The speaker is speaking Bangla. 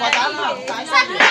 কথা প্রধান